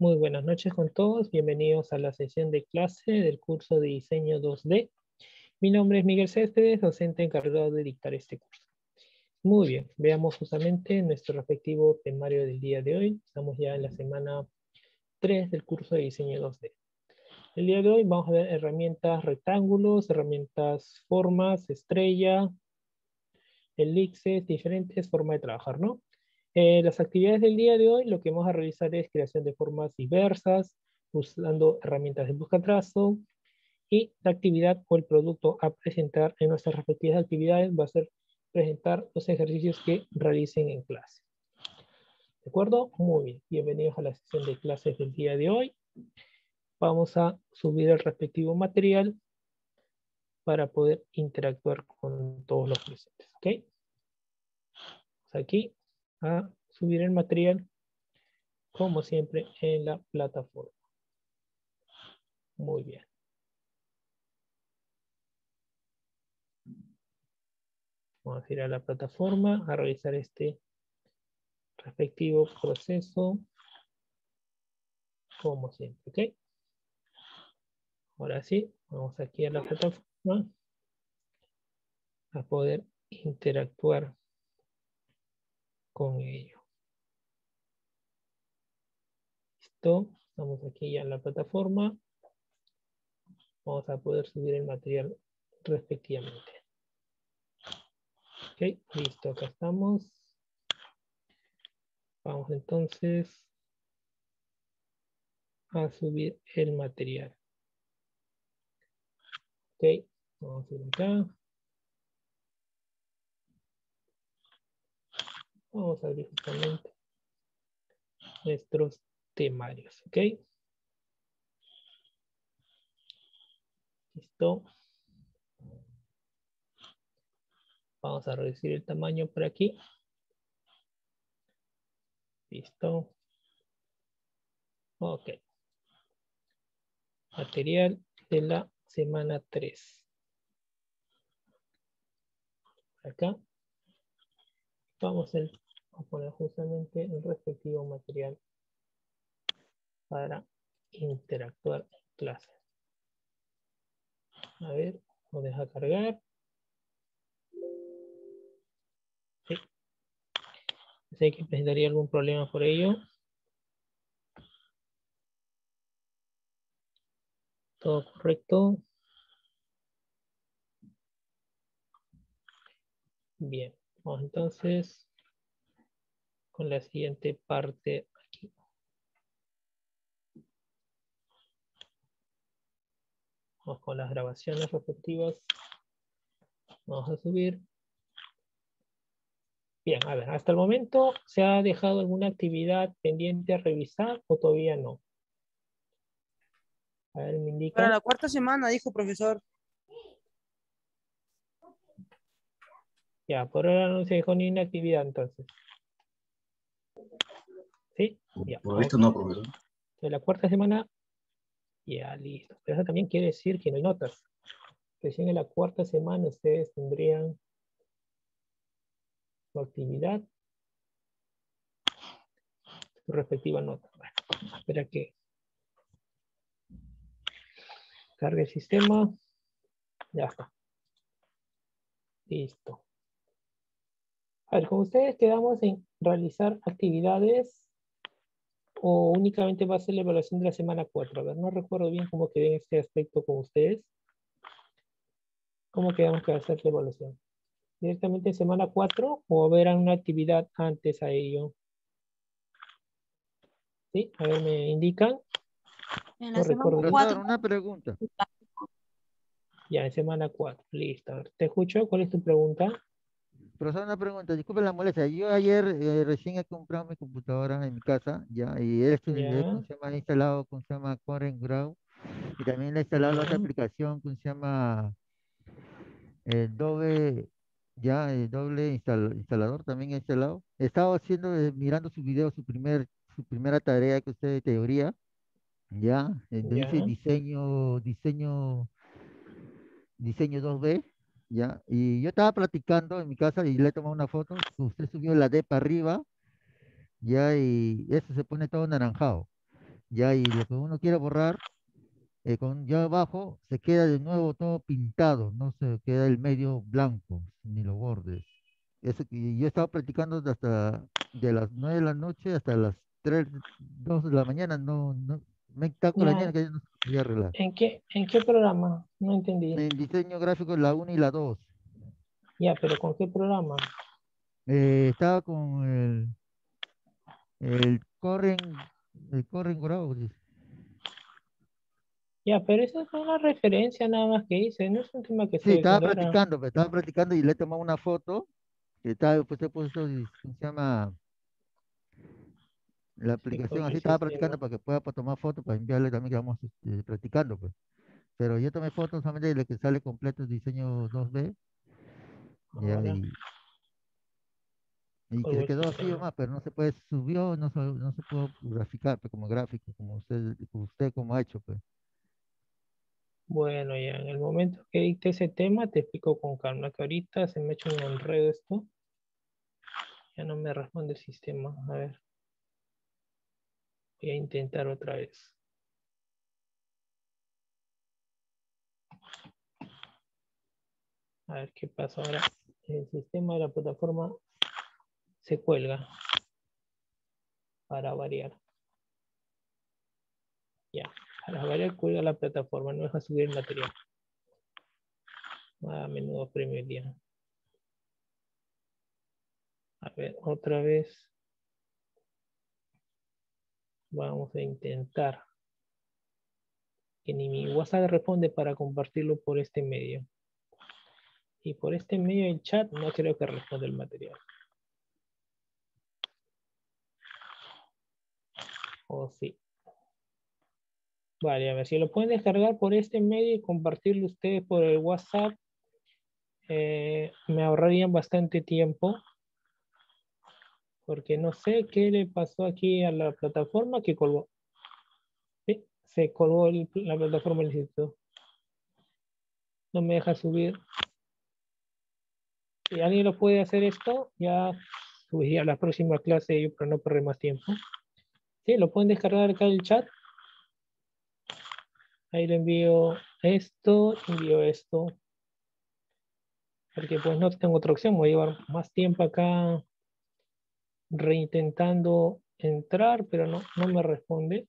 Muy buenas noches con todos. Bienvenidos a la sesión de clase del curso de diseño 2D. Mi nombre es Miguel Céspedes, docente encargado de dictar este curso. Muy bien, veamos justamente nuestro respectivo temario del día de hoy. Estamos ya en la semana 3 del curso de diseño 2D. El día de hoy vamos a ver herramientas rectángulos, herramientas formas, estrella, elixir, diferentes formas de trabajar, ¿no? Eh, las actividades del día de hoy, lo que vamos a realizar es creación de formas diversas, usando herramientas de busca trazo, y la actividad o el producto a presentar en nuestras respectivas actividades va a ser presentar los ejercicios que realicen en clase. ¿De acuerdo? Muy bien. Bienvenidos a la sesión de clases del día de hoy. Vamos a subir el respectivo material para poder interactuar con todos los presentes. ¿Ok? Aquí a subir el material como siempre en la plataforma. Muy bien. Vamos a ir a la plataforma a realizar este respectivo proceso como siempre, ¿ok? Ahora sí, vamos aquí a la plataforma a poder interactuar con ello. Listo, estamos aquí ya en la plataforma. Vamos a poder subir el material respectivamente. Ok, listo, acá estamos. Vamos entonces a subir el material. Ok, vamos a ir acá. Vamos a abrir justamente nuestros temarios, ¿ok? Listo. Vamos a reducir el tamaño por aquí. Listo. Ok. Material de la semana 3. Acá. Vamos poner justamente el respectivo material para interactuar en clase. A ver, lo deja cargar. Sé que presentaría algún problema por ello. Todo correcto. Bien, vamos entonces con la siguiente parte aquí. Vamos con las grabaciones respectivas. Vamos a subir. Bien, a ver, hasta el momento, ¿se ha dejado alguna actividad pendiente a revisar o todavía no? A ver, me indica. Para la cuarta semana, dijo profesor. Ya, por ahora no se dejó ni una actividad entonces. ¿Sí? Ya. Por esto no, profesor. De la cuarta semana, ya listo. Pero eso también quiere decir que no hay notas. Recién en la cuarta semana ustedes tendrían su actividad, su respectiva nota. Bueno, espera que cargue el sistema. Ya está. Listo. A ver, con ustedes quedamos en realizar actividades o únicamente va a ser la evaluación de la semana 4. A ver, no recuerdo bien cómo quedé en este aspecto con ustedes. ¿Cómo quedamos que hacer la evaluación? directamente en semana 4 o habrá una actividad antes a ello. ¿Sí? A ver, me indican. En la semana 4. Una pregunta. Ya, en semana 4. Listo. te escucho. ¿Cuál es tu pregunta? Profesor, una pregunta. Disculpe la molestia. Yo ayer eh, recién he comprado mi computadora en mi casa, ya, y esto se llama instalado con se llama Ground, y también he instalado la otra aplicación que se llama el Adobe ya el doble instalador también instalado. He estado haciendo, eh, mirando su video, su primer, su primera tarea que usted de teoría, ya, dice diseño, diseño, diseño 2B, ya, y yo estaba platicando en mi casa y le tomado una foto, usted subió la D para arriba, ya, y eso se pone todo naranjado. Ya, y lo que uno quiere borrar, eh, con ya abajo se queda de nuevo todo pintado, no se queda el medio blanco, ni los bordes. Eso que yo estaba practicando hasta de las 9 de la noche hasta las 3, 2 de la mañana, no, no, me está con la niña que yo no arreglar. ¿En qué, ¿En qué programa? No entendí. En diseño gráfico la 1 y la 2. Ya, pero ¿con qué programa? Eh, estaba con el, el Corren, el Corren Grau. Ya, pero eso es una referencia nada más que hice, no es un tema que Sí, estaba practicando, estaba practicando y le he tomado una foto, que estaba, pues he puesto, se llama? La aplicación, así estaba practicando para que pueda tomar fotos, para enviarle también que vamos este, practicando, pues. Pero yo tomé fotos solamente de que sale completo el diseño 2B. y, que se quedó así más, pero no se puede, subió, no se, no se puede graficar pues, como gráfico, como usted, usted como ha hecho, pues. Bueno, ya en el momento que dicte ese tema, te explico con calma, que ahorita se me ha hecho un enredo esto. Ya no me responde el sistema. A ver. Voy a intentar otra vez. A ver qué pasa ahora. El sistema de la plataforma se cuelga para variar. Ya, para variar cuelga la plataforma, no deja subir el material. A menudo premio día. A ver, otra vez. Vamos a intentar que ni mi WhatsApp responde para compartirlo por este medio. Y por este medio del chat no creo que responda el material. O oh, sí. Vale, a ver, si lo pueden descargar por este medio y compartirlo ustedes por el WhatsApp, eh, me ahorrarían bastante tiempo porque no sé qué le pasó aquí a la plataforma que colgó. Sí, se colgó la plataforma del instituto. No me deja subir. Si alguien lo puede hacer esto, ya subiría a la próxima clase para no perder más tiempo. Sí, lo pueden descargar acá del chat. Ahí le envío esto, envío esto. Porque pues no tengo otra opción, voy a llevar más tiempo acá reintentando entrar, pero no, no me responde.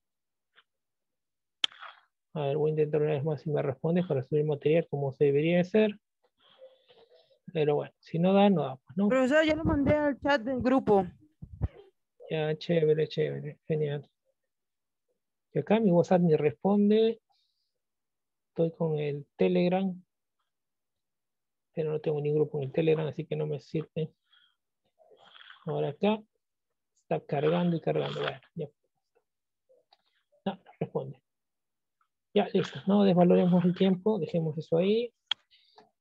A ver, voy a intentar una vez más si me responde para subir material como se debería hacer. Pero bueno, si no da, no da. Pues, ¿no? Profesor, ya lo mandé al chat del grupo. Ya, chévere, chévere, genial. Y acá mi WhatsApp ni responde. Estoy con el Telegram. Pero no tengo ni grupo en el Telegram, así que no me sirve. Ahora acá cargando y cargando. Ya. No, responde. Ya, listo. No desvaloremos el tiempo. Dejemos eso ahí.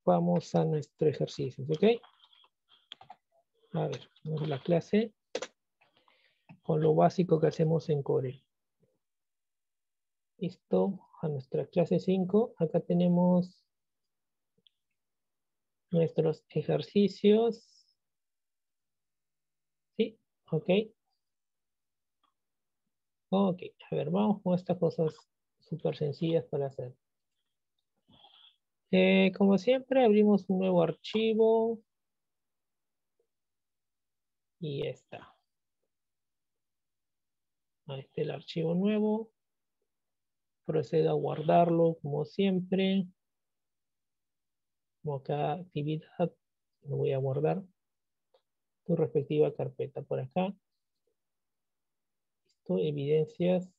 Vamos a nuestro ejercicio. ¿Ok? A ver, vamos a la clase con lo básico que hacemos en Core. Listo. A nuestra clase 5. Acá tenemos nuestros ejercicios. ¿Sí? Ok. Ok, a ver, vamos con estas cosas súper sencillas para hacer. Eh, como siempre, abrimos un nuevo archivo. Y está. Ahí está el archivo nuevo. Procedo a guardarlo como siempre. Como cada actividad, lo voy a guardar. Tu respectiva carpeta por acá evidencias.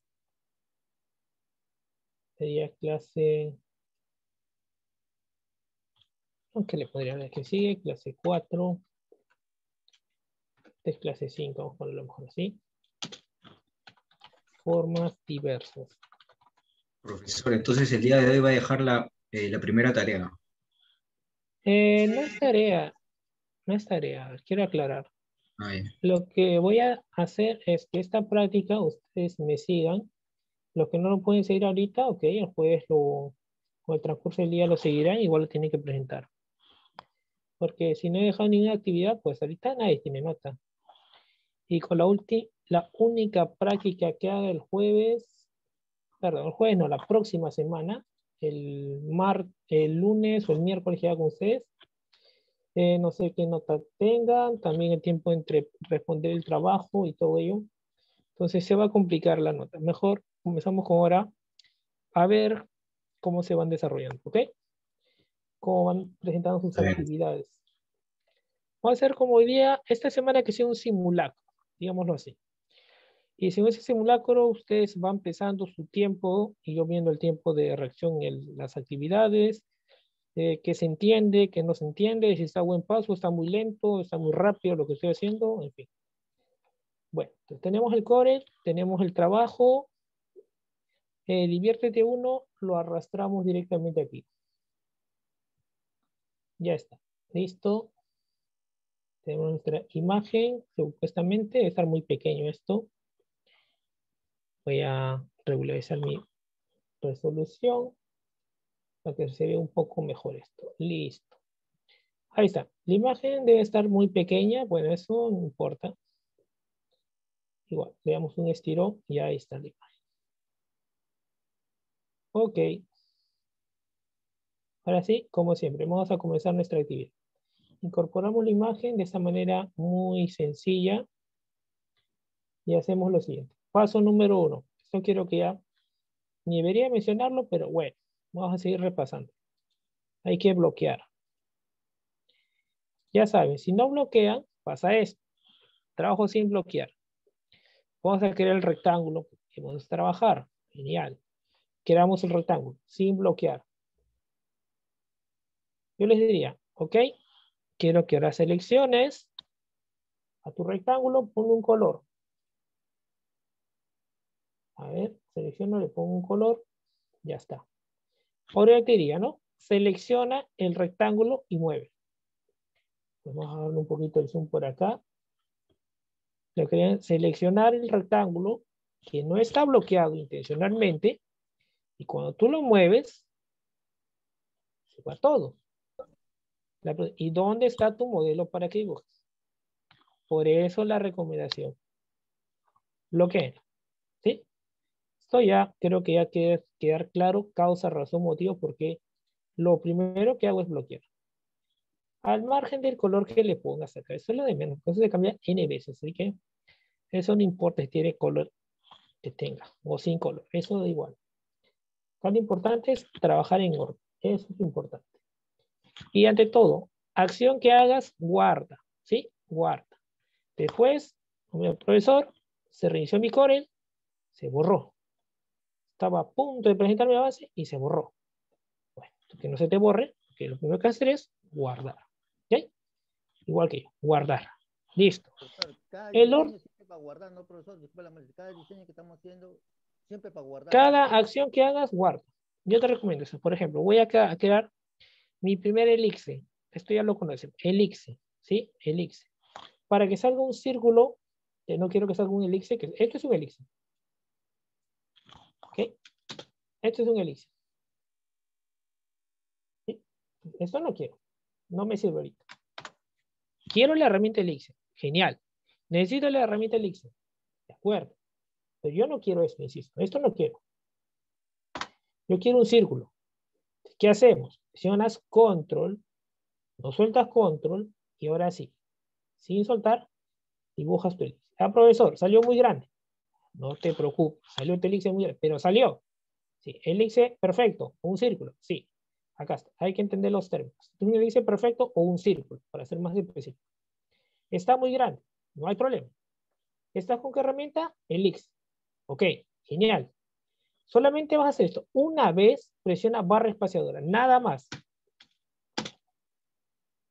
Sería clase... Aunque le podría dar que sigue, clase 4. Esta es clase 5, vamos a ponerlo mejor así. Formas diversas. Profesor, entonces el día de hoy va a dejar la, eh, la primera tarea. Eh, no es tarea, no es tarea, quiero aclarar. Lo que voy a hacer es que esta práctica ustedes me sigan. Los que no lo pueden seguir ahorita, ok, el jueves lo, con el transcurso del día lo seguirán, igual lo tienen que presentar. Porque si no he dejado ninguna actividad, pues ahorita nadie tiene nota. Y con la, la única práctica que haga el jueves perdón, el jueves no, la próxima semana, el, mar, el lunes o el miércoles ya con ustedes. Eh, no sé qué nota tengan, también el tiempo entre responder el trabajo y todo ello. Entonces se va a complicar la nota. Mejor comenzamos con ahora a ver cómo se van desarrollando, ¿ok? Cómo van presentando sus actividades. Va a ser como hoy día, esta semana que sea un simulacro, digámoslo así. Y si en ese simulacro ustedes van empezando su tiempo y yo viendo el tiempo de reacción en las actividades, eh, que se entiende, que no se entiende, si está a buen paso, está muy lento, está muy rápido lo que estoy haciendo, en fin. Bueno, tenemos el core, tenemos el trabajo, eh, diviértete uno, lo arrastramos directamente aquí. Ya está, listo. Tenemos nuestra imagen, supuestamente debe estar muy pequeño esto. Voy a regularizar mi resolución para que se vea un poco mejor esto. Listo. Ahí está. La imagen debe estar muy pequeña. Bueno, eso no importa. Igual, le damos un estirón y ahí está la imagen. Ok. Ahora sí, como siempre, vamos a comenzar nuestra actividad. Incorporamos la imagen de esta manera muy sencilla. Y hacemos lo siguiente. Paso número uno. Esto quiero que ya, ni debería mencionarlo, pero bueno, vamos a seguir repasando. Hay que bloquear. Ya saben, si no bloquean, pasa esto. Trabajo sin bloquear. Vamos a crear el rectángulo que vamos a trabajar. Genial. Creamos el rectángulo sin bloquear. Yo les diría, ok, quiero que ahora selecciones a tu rectángulo, ponle un color. A ver, selecciono, le pongo un color, ya está. Ahora te diría, ¿no? Selecciona el rectángulo y mueve. Vamos a darle un poquito el zoom por acá. Lo que seleccionar el rectángulo que no está bloqueado intencionalmente y cuando tú lo mueves, se va todo. ¿Y dónde está tu modelo para que dibujes? Por eso la recomendación. Bloquea. ¿Sí? Esto ya creo que ya quedar claro causa, razón, motivo, porque lo primero que hago es bloquear. Al margen del color que le pongas acá, eso es lo de menos, eso se cambia n veces, así que eso no importa si tiene color que tenga o sin color, eso da igual. Lo importante es trabajar en orden, eso es importante. Y ante todo, acción que hagas, guarda, ¿sí? Guarda. Después, como profesor, se reinició mi Corel, se borró estaba a punto de presentar mi base y se borró. Bueno, que no se te borre, que lo primero que hacer es guardar. ¿Ok? Igual que yo, guardar. Listo. El orden. Cada acción que hagas, guarda. Yo te recomiendo eso. Por ejemplo, voy a crear mi primer elixir. Esto ya lo conocen. Elixir. ¿Sí? Elixir. Para que salga un círculo, que no quiero que salga un elixir, que esto es un elixir. ¿Ok? Esto es un elixir. Esto no quiero. No me sirve ahorita. Quiero la herramienta elixir. Genial. Necesito la herramienta elixir. De acuerdo. Pero yo no quiero esto, insisto. Esto no quiero. Yo quiero un círculo. ¿Qué hacemos? Presionas control, no sueltas control y ahora sí, sin soltar, dibujas tu elixir. Ah, profesor, salió muy grande. No te preocupes, salió el elixir muy pero salió. Sí, elixir perfecto, un círculo, sí. Acá está, hay que entender los términos. Un elixir perfecto o un círculo, para ser más específico. Está muy grande, no hay problema. ¿Estás con qué herramienta? Elixir. Ok, genial. Solamente vas a hacer esto. Una vez presiona barra espaciadora, nada más.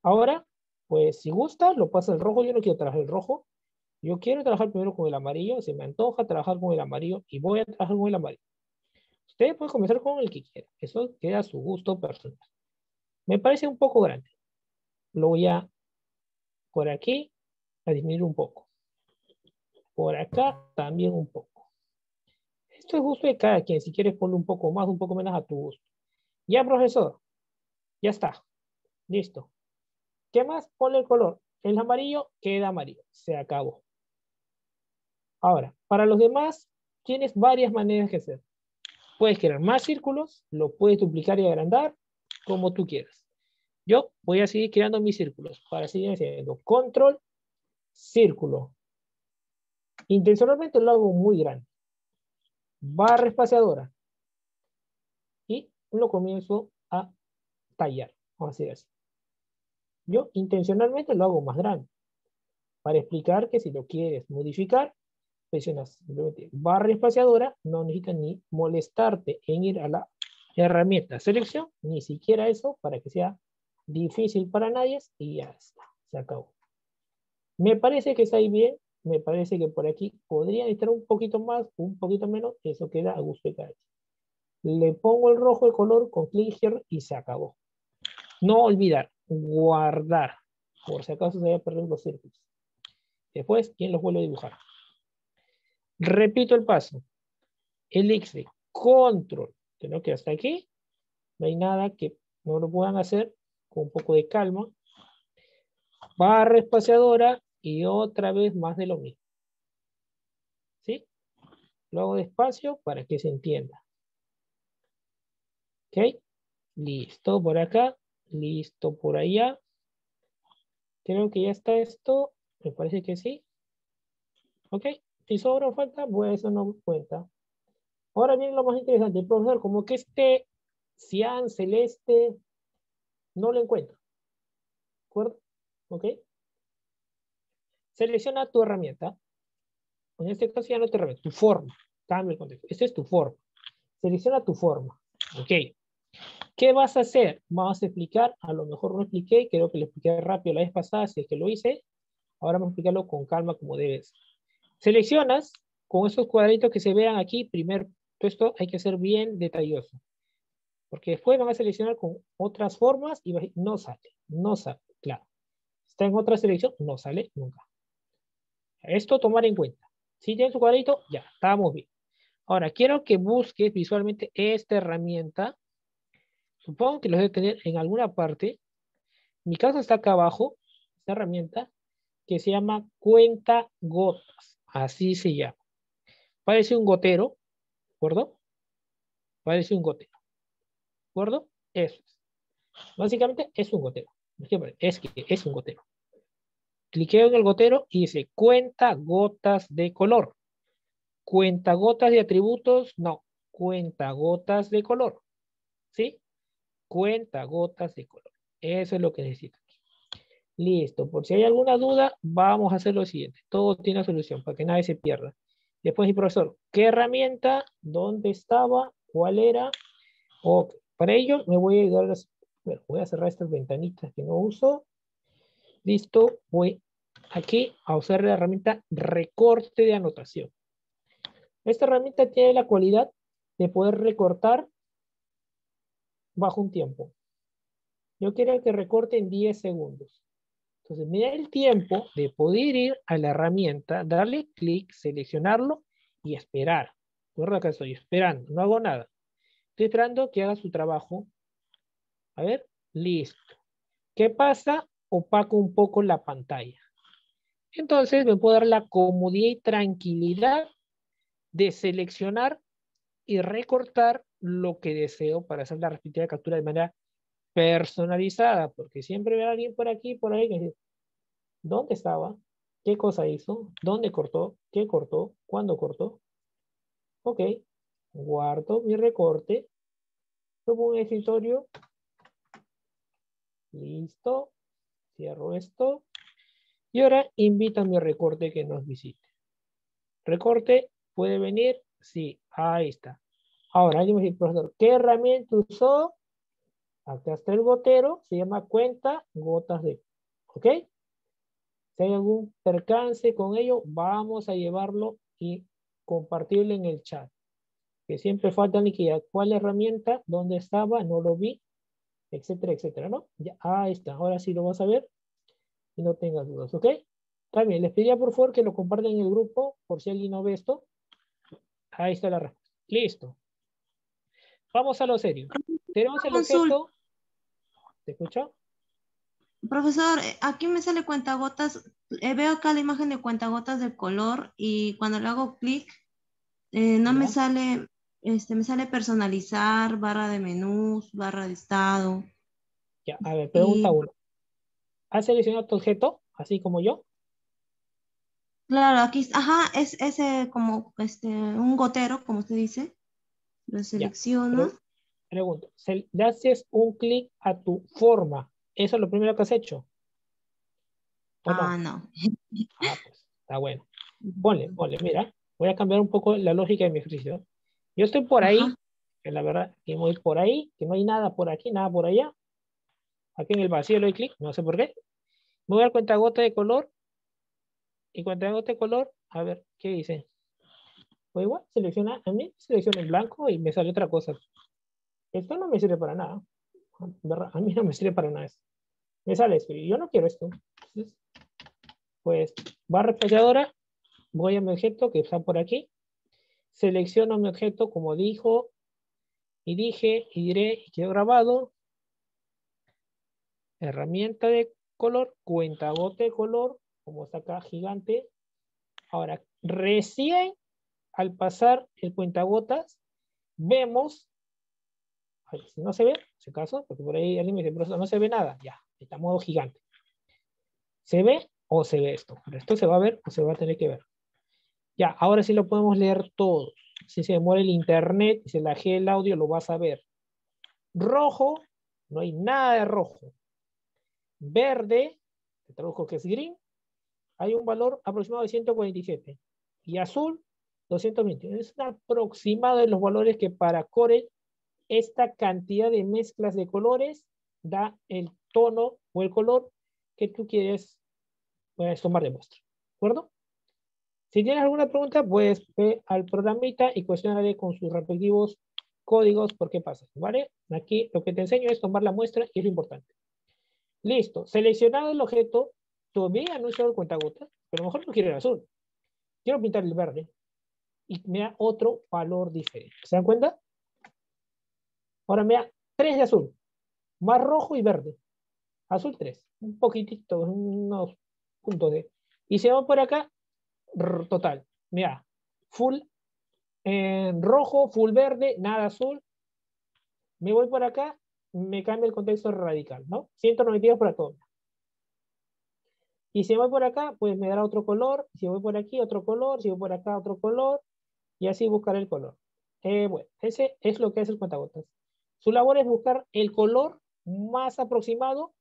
Ahora, pues si gusta, lo pasa el rojo. Yo no quiero trabajar el rojo. Yo quiero trabajar primero con el amarillo, se me antoja trabajar con el amarillo y voy a trabajar con el amarillo. Usted puede comenzar con el que quiera, eso queda a su gusto personal. Me parece un poco grande. Lo voy a, por aquí, a disminuir un poco. Por acá también un poco. Esto es gusto de cada quien, si quieres ponerlo un poco más, un poco menos a tu gusto. Ya, profesor, ya está. Listo. ¿Qué más? Ponle el color. El amarillo queda amarillo. Se acabó. Ahora, para los demás, tienes varias maneras que hacer. Puedes crear más círculos, lo puedes duplicar y agrandar como tú quieras. Yo voy a seguir creando mis círculos para seguir haciendo control, círculo. Intencionalmente lo hago muy grande. Barra espaciadora. Y lo comienzo a tallar. Vamos a decir así. Yo intencionalmente lo hago más grande. Para explicar que si lo quieres modificar, presionas simplemente barra espaciadora, no necesitas ni molestarte en ir a la herramienta selección, ni siquiera eso, para que sea difícil para nadie, y ya está, se acabó. Me parece que está ahí bien, me parece que por aquí podría estar un poquito más, un poquito menos, eso queda a gusto de cada Le pongo el rojo de color con clic izquierdo y se acabó. No olvidar, guardar, por si acaso se haya perdido los círculos. Después, ¿quién los vuelve a dibujar? Repito el paso. Elixir, control. Creo que hasta aquí no hay nada que no lo puedan hacer con un poco de calma. Barra espaciadora y otra vez más de lo mismo. ¿Sí? Lo hago despacio para que se entienda. ¿Ok? Listo por acá. Listo por allá. Creo que ya está esto. Me parece que sí. ¿Ok? Si sobra o falta, pues eso no cuenta. Ahora viene lo más interesante, profesor, como que este cian celeste no lo encuentro. ¿De acuerdo? ¿Ok? Selecciona tu herramienta. En este caso ya no tu herramienta, tu forma. Cambia el contexto. Esta es tu forma. Selecciona tu forma. ¿Ok? ¿Qué vas a hacer? Vamos a explicar, a lo mejor no expliqué, creo que lo expliqué rápido la vez pasada, si es que lo hice. Ahora vamos a explicarlo con calma como debes. Seleccionas con esos cuadritos que se vean aquí, primero, todo esto hay que ser bien detalloso. Porque después van a seleccionar con otras formas y no sale, no sale, claro. Está en otra selección, no sale nunca. Esto tomar en cuenta. Si tienes su cuadrito, ya, estamos bien. Ahora, quiero que busques visualmente esta herramienta. Supongo que lo debe tener en alguna parte. Mi caso está acá abajo, esta herramienta, que se llama cuenta gotas. Así se llama. Parece un gotero, ¿de acuerdo? Parece un gotero. ¿De acuerdo? Eso es. Básicamente es un gotero. Es que es un gotero. Cliqueo en el gotero y dice cuenta gotas de color. Cuenta gotas de atributos, no. Cuenta gotas de color. ¿Sí? Cuenta gotas de color. Eso es lo que necesito. Listo, por si hay alguna duda, vamos a hacer lo siguiente. Todo tiene solución para que nadie se pierda. Después, mi profesor, ¿qué herramienta? ¿Dónde estaba? ¿Cuál era? Ok, para ello me voy a ayudar a... Bueno, voy a cerrar estas ventanitas que no uso. Listo, voy aquí a usar la herramienta recorte de anotación. Esta herramienta tiene la cualidad de poder recortar bajo un tiempo. Yo quiero que recorte en 10 segundos. Entonces me da el tiempo de poder ir a la herramienta, darle clic, seleccionarlo y esperar. Por acá estoy esperando, no hago nada. Estoy esperando que haga su trabajo. A ver, listo. ¿Qué pasa? Opaco un poco la pantalla. Entonces me puedo dar la comodidad y tranquilidad de seleccionar y recortar lo que deseo para hacer la respectiva captura de manera personalizada, porque siempre ve a alguien por aquí, por ahí, que dice, ¿dónde estaba? ¿Qué cosa hizo? ¿Dónde cortó? ¿Qué cortó? ¿Cuándo cortó? Ok, guardo mi recorte, tomo un escritorio, listo, cierro esto, y ahora invito a mi recorte que nos visite. Recorte, ¿puede venir? Sí, ahí está. Ahora, alguien me profesor, ¿qué herramienta usó? Acá está el gotero, se llama cuenta gotas de, ¿ok? Si hay algún percance con ello, vamos a llevarlo y compartirlo en el chat. Que siempre falta liquidez. ¿Cuál herramienta? ¿Dónde estaba? No lo vi, etcétera, etcétera, ¿no? Ya, ahí está. Ahora sí lo vas a ver y no tengas dudas, ¿ok? También les pediría por favor que lo compartan en el grupo por si alguien no ve esto. Ahí está la respuesta. Listo. Vamos a lo serio. Tenemos el objeto. ¿Te escucho? Profesor, eh, aquí me sale cuentagotas. Eh, veo acá la imagen de cuentagotas de color y cuando le hago clic, eh, no me sale este, me sale personalizar, barra de menús, barra de estado. Ya, a ver, pregunta Y- uno. ¿Has seleccionado tu objeto, así como yo? Claro, aquí, ajá, es ese como este, un gotero, como usted dice. Lo selecciono. Pre- pregunto, se- le haces un clic a tu forma. ¿Eso es lo primero que has hecho? ¿O no? Ah, no. Ah, pues, está bueno. Ponle, ponle, mira, voy a cambiar un poco la lógica de mi ejercicio. Yo estoy por ahí, Ajá. que la verdad, que voy por ahí, que no hay nada por aquí, nada por allá. Aquí en el vacío le doy clic, no sé por qué. Me voy a dar cuenta gota de color. Y cuenta gota de color, a ver, ¿qué dice? Pues igual, selecciona, a mí selecciona en blanco y me sale otra cosa. Esto no me sirve para nada. A mí no me sirve para nada esto. Me sale esto y yo no quiero esto. Entonces, pues, barra espaciadora, voy a mi objeto que está por aquí, selecciono mi objeto como dijo y dije y diré y quedó grabado. Herramienta de color, cuentagote de color, como está acá gigante. Ahora, recién al pasar el cuentagotas, vemos, si no se ve, si acaso, porque por ahí alguien me dice, "Profesor, no se ve nada, ya, está modo gigante. ¿Se ve o se ve esto? Esto se va a ver o se va a tener que ver. Ya, ahora sí lo podemos leer todos. Si se muere el internet y se lajea el audio, lo vas a ver. Rojo, no hay nada de rojo. Verde, te traduzco que es green, hay un valor aproximado de 147. Y azul, 220. Es un aproximado de los valores que para Corel esta cantidad de mezclas de colores da el tono o el color que tú quieres puedes tomar de muestra. ¿De acuerdo? Si tienes alguna pregunta, pues ve al programita y cuestionaré con sus respectivos códigos por qué pasa. ¿Vale? Aquí lo que te enseño es tomar la muestra y es lo importante. Listo. Seleccionado el objeto, todavía no he el cuentagotas, pero a lo mejor no quiero el azul. Quiero pintar el verde y me da otro valor diferente. ¿Se dan cuenta? Ahora me da 3 de azul, más rojo y verde. Azul 3, un poquitito, unos puntos de. Y se va por acá, total. Mira, full eh, rojo, full verde, nada azul. Me voy por acá, me cambia el contexto radical, ¿no? 192 para todo. Y si voy por acá, pues me dará otro color. Si voy por aquí, otro color. Si voy por acá, otro color. Y así buscaré el color. Eh, bueno, ese es lo que hace el cuentagotas. Su labor es buscar el color más aproximado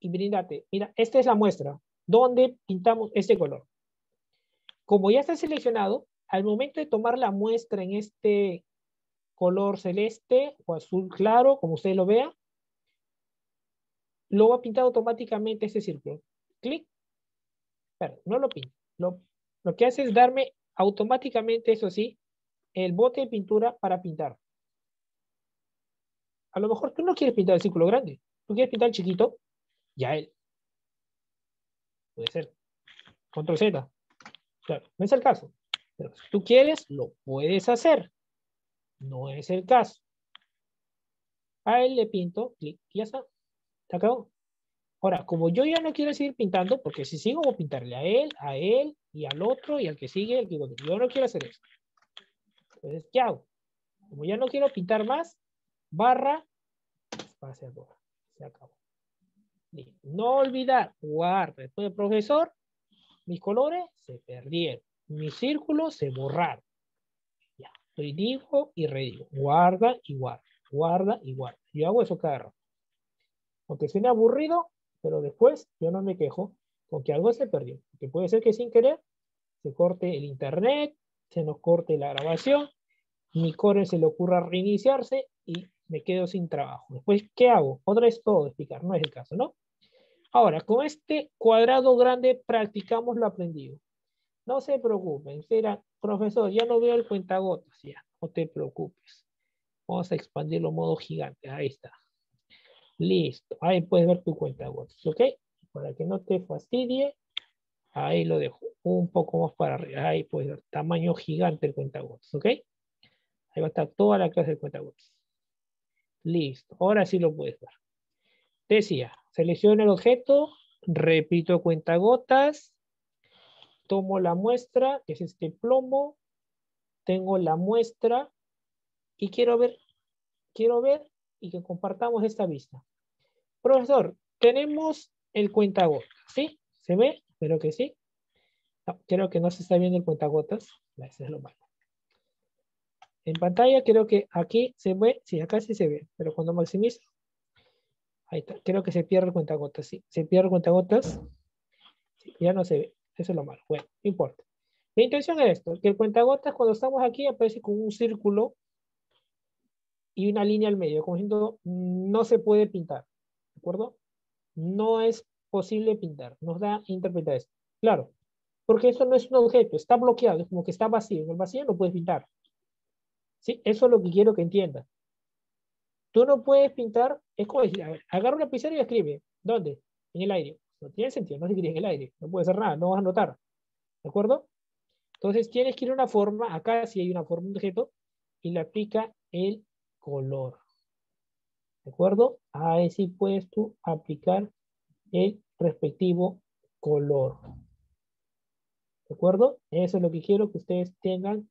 y brindarte. Mira, esta es la muestra donde pintamos este color. Como ya está seleccionado, al momento de tomar la muestra en este color celeste o azul claro, como usted lo vea, lo va a pintar automáticamente este círculo. Clic. Espera, no lo pinta. Lo, lo que hace es darme automáticamente, eso sí, el bote de pintura para pintar. A lo mejor tú no quieres pintar el círculo grande, tú quieres pintar el chiquito, ya él. Puede ser. Control Z. Claro, no es el caso. Pero si tú quieres, lo puedes hacer. No es el caso. A él le pinto, clic, y ya está. Se acabó. Ahora, como yo ya no quiero seguir pintando, porque si sigo voy a pintarle a él, a él, y al otro, y al que sigue, el que yo no quiero hacer eso. Entonces, ¿qué hago? Como ya no quiero pintar más, barra, espaciadora. Se acabó. No olvidar, guarda. Después del profesor, mis colores se perdieron. Mis círculos se borraron. Ya. Digo y redigo. Guarda y guarda. Guarda y guarda. Yo hago eso cada rato. Aunque suene aburrido, pero después yo no me quejo con que algo se perdió. Porque puede ser que sin querer se corte el internet, se nos corte la grabación, mi core se le ocurra reiniciarse y me quedo sin trabajo. Después, ¿qué hago? Otra vez todo explicar, no es el caso, ¿no? Ahora, con este cuadrado grande practicamos lo aprendido. No se preocupen, será, profesor, ya no veo el cuentagotas, ya, no te preocupes. Vamos a expandirlo modo gigante, ahí está. Listo, ahí puedes ver tu cuentagotas, ¿ok? Para que no te fastidie, ahí lo dejo un poco más para arriba, ahí puedes ver, tamaño gigante el cuentagotas, ¿ok? Ahí va a estar toda la clase de cuentagotas. Listo, ahora sí lo puedes ver. Decía, selecciono el objeto, repito cuentagotas, tomo la muestra, que es este plomo, tengo la muestra, y quiero ver, quiero ver y que compartamos esta vista. Profesor, tenemos el cuentagotas, ¿sí? ¿Se ve? Espero que sí. No, creo que no se está viendo el cuentagotas. Eso es lo malo. En pantalla creo que aquí se ve, sí, acá sí se ve, pero cuando maximizo, ahí está, creo que se pierde el cuentagotas, sí, se pierde el cuentagotas, sí, ya no se ve, eso es lo malo, bueno, no importa. La intención es esto, que el cuentagotas cuando estamos aquí aparece con un círculo y una línea al medio, como diciendo, no se puede pintar, ¿de acuerdo? No es posible pintar, nos da interpretar. Claro, porque esto no es un objeto, está bloqueado, es como que está vacío, en el vacío no puedes pintar. ¿Sí? Eso es lo que quiero que entiendas. Tú no puedes pintar, es como decir, agarra una lapicero y escribe. ¿Dónde? En el aire. No tiene sentido, no se en el aire. No puede ser nada, no vas a notar. ¿De acuerdo? Entonces tienes que ir a una forma, acá sí hay una forma de objeto, y le aplica el color. ¿De acuerdo? Ahí sí puedes tú aplicar el respectivo color. ¿De acuerdo? Eso es lo que quiero que ustedes tengan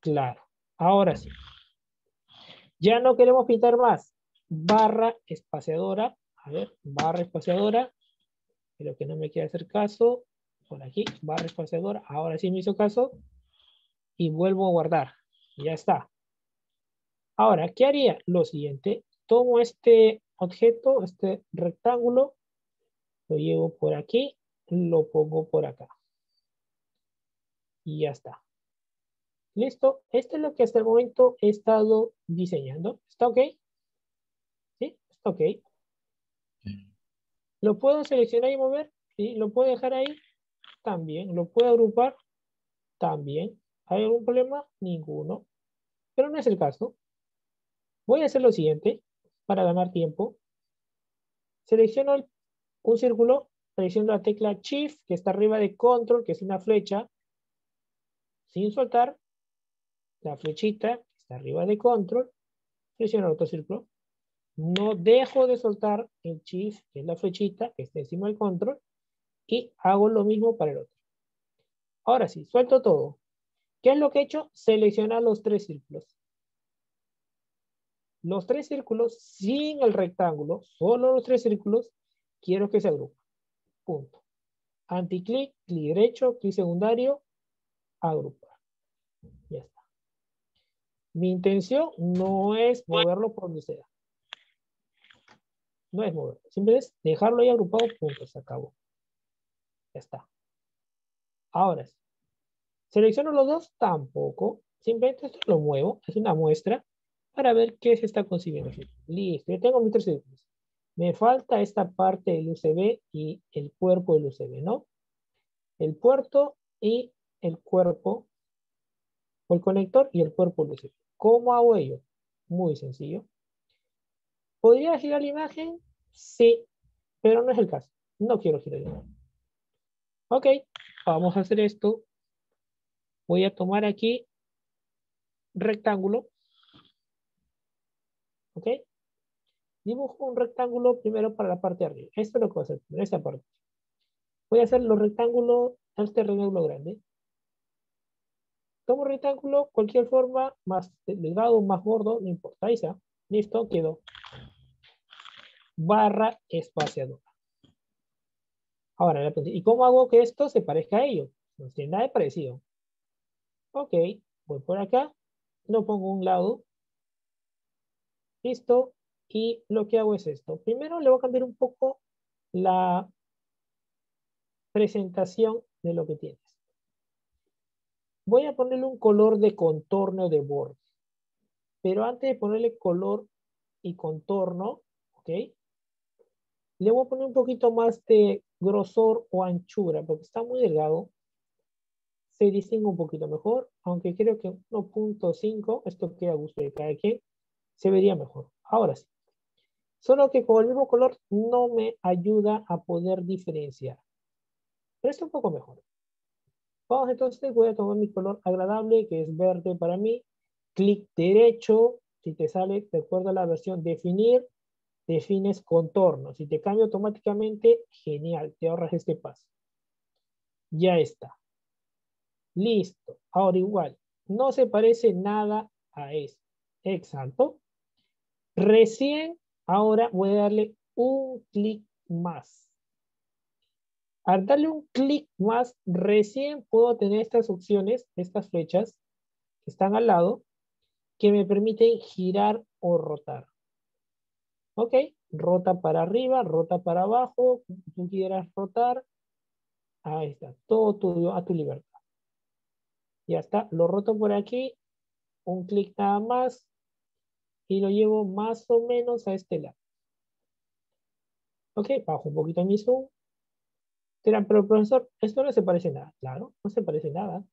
claro. Ahora sí. Ya no queremos pintar más. Barra espaciadora. A ver, barra espaciadora. Pero que no me quiera hacer caso. Por aquí, barra espaciadora. Ahora sí me hizo caso. Y vuelvo a guardar. Ya está. Ahora, ¿qué haría? Lo siguiente. Tomo este objeto, este rectángulo. Lo llevo por aquí. Lo pongo por acá. Y ya está. Listo. Esto es lo que hasta el momento he estado diseñando. ¿Está ok? ¿Sí? ¿Está ok? ¿Lo puedo seleccionar y mover? ¿Sí? ¿Lo puedo dejar ahí? También. ¿Lo puedo agrupar? También. ¿Hay algún problema? Ninguno. Pero no es el caso. Voy a hacer lo siguiente para ganar tiempo. Selecciono un círculo, selecciono la tecla Shift, que está arriba de Control, que es una flecha, sin soltar, la flechita que está arriba de control, presiono otro círculo, no dejo de soltar el shift, que es la flechita que está encima del control, y hago lo mismo para el otro. Ahora sí, suelto todo. ¿Qué es lo que he hecho? Seleccionar los tres círculos. Los tres círculos sin el rectángulo, solo los tres círculos, quiero que se agrupen. Punto. Anticlic, clic derecho, clic secundario, agrupar. Ya está. Mi intención no es moverlo por donde sea. No es moverlo. Simplemente es dejarlo ahí agrupado, punto, se acabó. Ya está. Ahora, ¿selecciono los dos? Tampoco. Simplemente esto lo muevo. Es una muestra para ver qué se está consiguiendo. Listo. Ya tengo mis tres círculos. Me falta esta parte del UCB y el cuerpo del UCB, ¿no? El puerto y el cuerpo, o el conector y el cuerpo del UCB. ¿Cómo hago ello? Muy sencillo. ¿Podría girar la imagen? Sí, pero no es el caso. No quiero girar la imagen. Ok, vamos a hacer esto. Voy a tomar aquí rectángulo. Ok. Dibujo un rectángulo primero para la parte de arriba. Esto es lo que voy a hacer, en esta parte. Voy a hacer los rectángulos, este rectángulo grande. Tomo rectángulo, cualquier forma, más delgado, más gordo, no importa. Ahí está. Listo, quedó. Barra espaciadora. Ahora, ¿y cómo hago que esto se parezca a ello? No tiene nada de parecido. Ok, voy por acá, lo pongo un lado. Listo. Y lo que hago es esto. Primero le voy a cambiar un poco la presentación de lo que tienes voy a ponerle un color de contorno de borde. Pero antes de ponerle color y contorno, ¿ok? Le voy a poner un poquito más de grosor o anchura, porque está muy delgado. Se distingue un poquito mejor, aunque creo que 1.5, esto queda a gusto de cada quien, se vería mejor. Ahora sí. Solo que con el mismo color no me ayuda a poder diferenciar. Pero está un poco mejor. Vamos entonces, voy a tomar mi color agradable, que es verde para mí. Clic derecho, si te sale, de acuerdo a la versión definir, defines contorno. Si te cambia automáticamente, genial, te ahorras este paso. Ya está. Listo. Ahora igual, no se parece nada a esto. Exacto. Recién, ahora voy a darle un clic más. Al darle un clic más, recién puedo tener estas opciones, estas flechas que están al lado, que me permiten girar o rotar. Ok, rota para arriba, rota para abajo, tú quieras rotar. Ahí está, todo a tu libertad. Ya está, lo roto por aquí, un clic nada más y lo llevo más o menos a este lado. Ok, bajo un poquito mi zoom. Pero profesor, esto no se parece nada. Claro, no se parece nada.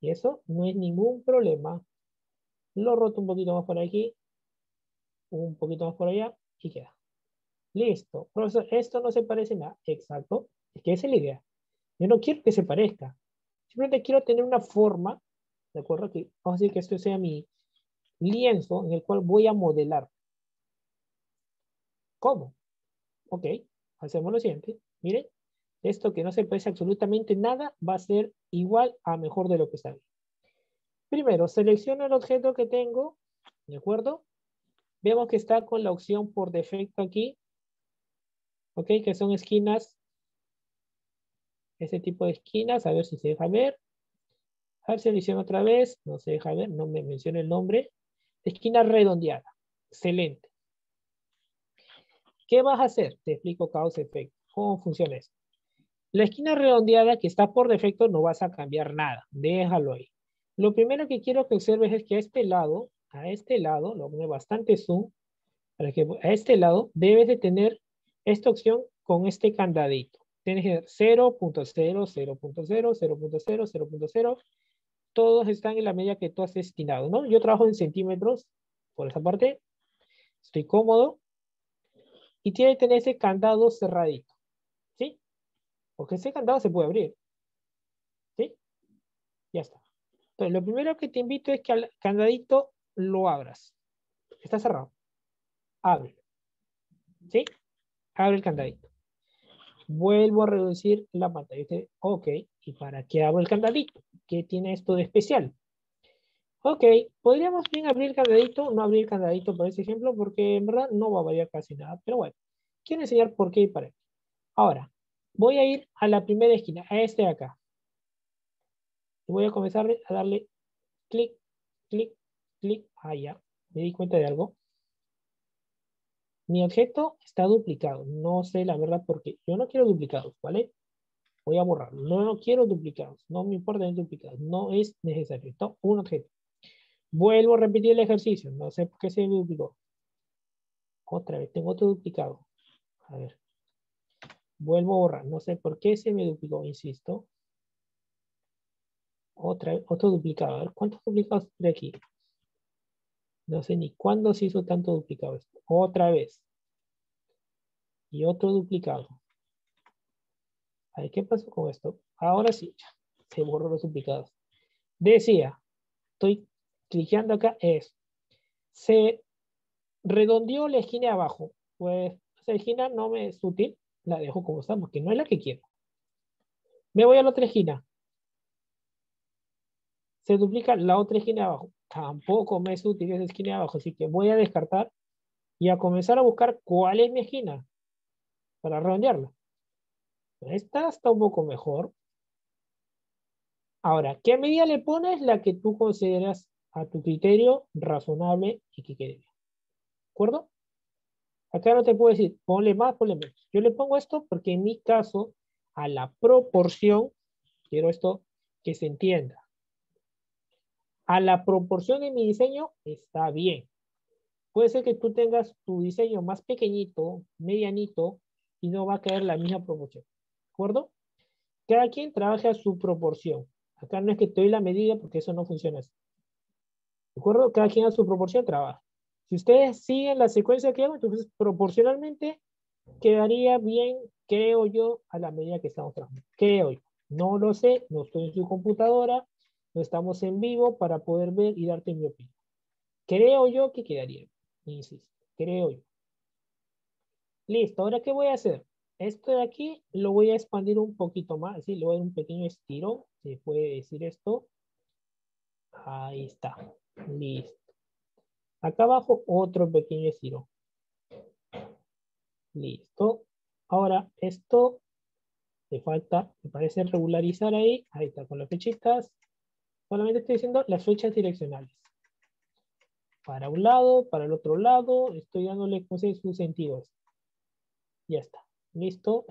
Y eso no es ningún problema. Lo roto un poquito más por aquí, un poquito más por allá y queda. Listo. Profesor, esto no se parece nada. Exacto. Es que esa es la idea. Yo no quiero que se parezca. Simplemente quiero tener una forma, ¿de acuerdo? Que, vamos a decir que esto sea mi lienzo en el cual voy a modelar. ¿Cómo? Ok, hacemos lo siguiente. Miren, esto que no se parece absolutamente nada va a ser igual a mejor de lo que está Primero, selecciono el objeto que tengo, ¿de acuerdo? Vemos que está con la opción por defecto aquí, ¿ok? Que son esquinas ese tipo de esquinas, a ver si se deja ver. A ver, otra vez, no se deja ver, no me menciona el nombre. Esquina redondeada, excelente. ¿Qué vas a hacer? Te explico causa-efecto. ¿Cómo funciona esto? La esquina redondeada que está por defecto no vas a cambiar nada. Déjalo ahí. Lo primero que quiero que observes es que a este lado, a este lado, lo pone bastante zoom, para que a este lado debes de tener esta opción con este candadito tienes que 0.0, 0.0, 0.0, 0.0. Todos están en la medida que tú has destinado, ¿no? Yo trabajo en centímetros por esa parte. Estoy cómodo. Y tiene que tener ese candado cerradito. Porque ese candado se puede abrir. ¿Sí? Ya está. Entonces, lo primero que te invito es que al candadito lo abras. Está cerrado. Abre. ¿Sí? Abre el candadito vuelvo a reducir la pantalla. ok, ¿y para qué abro el candadito? ¿Qué tiene esto de especial? Ok, podríamos bien abrir el candadito, no abrir el candadito por ese ejemplo, porque en verdad no va a variar casi nada, pero bueno, quiero enseñar por qué y para qué. Ahora, voy a ir a la primera esquina, a este de acá. Y voy a comenzar a darle clic, clic, clic, allá. Me di cuenta de algo. Mi objeto está duplicado. No sé la verdad porque yo no quiero duplicados, ¿vale? Voy a borrarlo. No, no quiero duplicados. No me importa el duplicados. No es necesario. Esto, un objeto. Vuelvo a repetir el ejercicio. No sé por qué se duplicó. Otra vez. Tengo otro duplicado. A ver. Vuelvo a borrar. No sé por qué se me duplicó. Insisto. Otra. Otro duplicado. A ver. ¿Cuántos duplicados de aquí? No sé ni cuándo se hizo tanto duplicado esto. Otra vez. Y otro duplicado. A ¿qué pasó con esto? Ahora sí, se borró los duplicados. Decía, estoy cliqueando acá, es, se redondeó la esquina abajo. Pues esa esquina no me es útil, la dejo como está, porque no es la que quiero. Me voy a la otra esquina. Se duplica la otra esquina de abajo tampoco me es útil esa esquina de abajo, así que voy a descartar y a comenzar a buscar cuál es mi esquina para redondearla. Esta está un poco mejor. Ahora, ¿qué medida le pones? La que tú consideras a tu criterio razonable y que quede. ¿De acuerdo? Acá no te puedo decir, ponle más, ponle menos. Yo le pongo esto porque en mi caso, a la proporción, quiero esto que se entienda a la proporción de mi diseño está bien. Puede ser que tú tengas tu diseño más pequeñito, medianito, y no va a caer la misma proporción. ¿De acuerdo? Cada quien trabaja a su proporción. Acá no es que te doy la medida porque eso no funciona así. ¿De acuerdo? Cada quien a su proporción trabaja. Si ustedes siguen la secuencia que hago, entonces proporcionalmente quedaría bien, creo yo, a la medida que estamos trabajando. Creo yo. No lo sé, no estoy en su computadora, estamos en vivo para poder ver y darte mi opinión. Creo yo que quedaría, insisto, creo yo. Listo, ahora ¿qué voy a hacer? Esto de aquí lo voy a expandir un poquito más, ¿sí? le voy a dar un pequeño estiro, se puede decir esto. Ahí está, listo. Acá abajo otro pequeño estirón. Listo. Ahora esto le falta, me parece regularizar ahí. Ahí está, con las flechitas. Solamente estoy diciendo las flechas direccionales. Para un lado, para el otro lado. Estoy dándole su sentido. Ya está. Listo.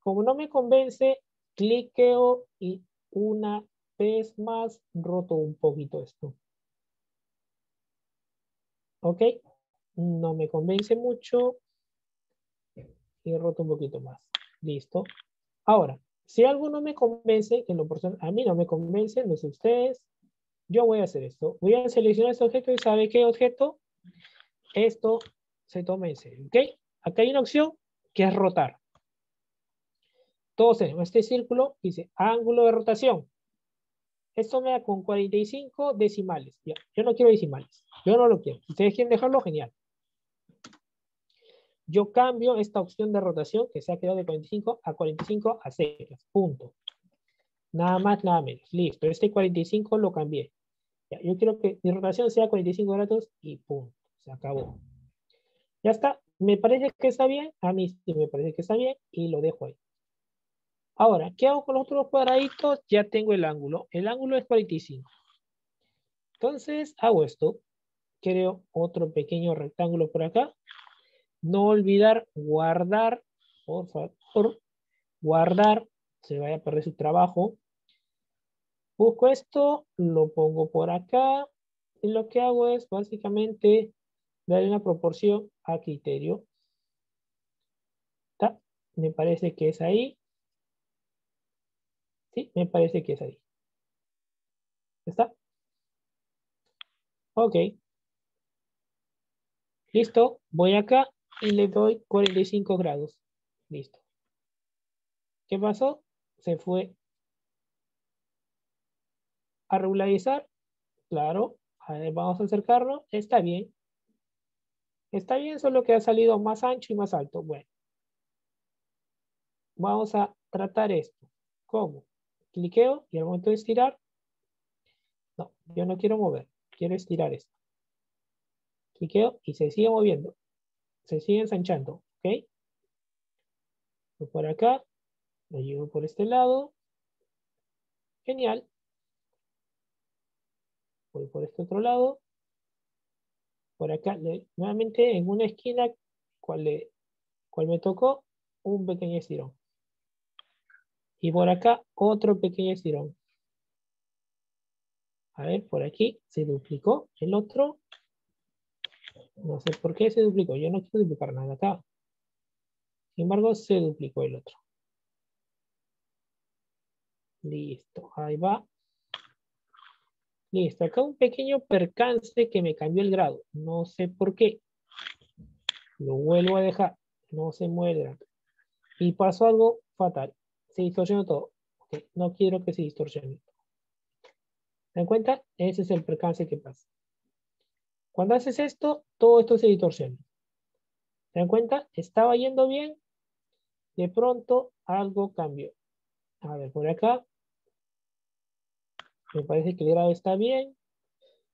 Como no me convence, cliqueo y una vez más roto un poquito esto. ¿Ok? No me convence mucho. Y roto un poquito más. Listo. Ahora, si algo no me convence, que lo a mí no me convence, no sé ustedes, yo voy a hacer esto. Voy a seleccionar este objeto y ¿sabe qué objeto? Esto se toma en serio, ¿ok? Acá hay una opción que es rotar. Todos tenemos este círculo, dice ángulo de rotación. Esto me da con 45 decimales. Yo no quiero decimales. Yo no lo quiero. Si ustedes quieren dejarlo, genial. Yo cambio esta opción de rotación que se ha quedado de 45 a 45 a secas. Punto. Nada más, nada menos. Listo. Este 45 lo cambié. Ya, yo quiero que mi rotación sea 45 grados y punto. Se acabó. Ya está. Me parece que está bien. A mí sí me parece que está bien y lo dejo ahí. Ahora, ¿qué hago con los otros cuadraditos? Ya tengo el ángulo. El ángulo es 45. Entonces, hago esto. Creo otro pequeño rectángulo por acá. No olvidar guardar, por favor, guardar. Se vaya a perder su trabajo. Busco esto, lo pongo por acá. Y lo que hago es básicamente darle una proporción a criterio. Me parece que es ahí. Sí, me parece que es ahí. ¿Está? Ok. Listo. Voy acá y le doy 45 grados. Listo. ¿Qué pasó? Se fue a regularizar. Claro. A ver, vamos a acercarnos. Está bien. Está bien, solo que ha salido más ancho y más alto. Bueno. Vamos a tratar esto. ¿Cómo? cliqueo y al momento de estirar, no, yo no quiero mover, quiero estirar esto. Cliqueo y se sigue moviendo, se sigue ensanchando, ¿ok? Por acá, lo llevo por este lado, genial. Voy por este otro lado, por acá, nuevamente en una esquina, cual, le, cual me tocó, un pequeño estirón. Y por acá otro pequeño estirón. A ver, por aquí se duplicó el otro. No sé por qué se duplicó. Yo no quiero duplicar nada acá. Sin embargo, se duplicó el otro. Listo, ahí va. Listo, acá un pequeño percance que me cambió el grado. No sé por qué. Lo vuelvo a dejar. No se mueve. Y pasó algo fatal se distorsionó todo. no quiero que se distorsione. ¿Se dan cuenta? Ese es el percance que pasa. Cuando haces esto, todo esto se distorsiona. ¿Se dan cuenta? Estaba yendo bien. De pronto, algo cambió. A ver, por acá. Me parece que el grado está bien.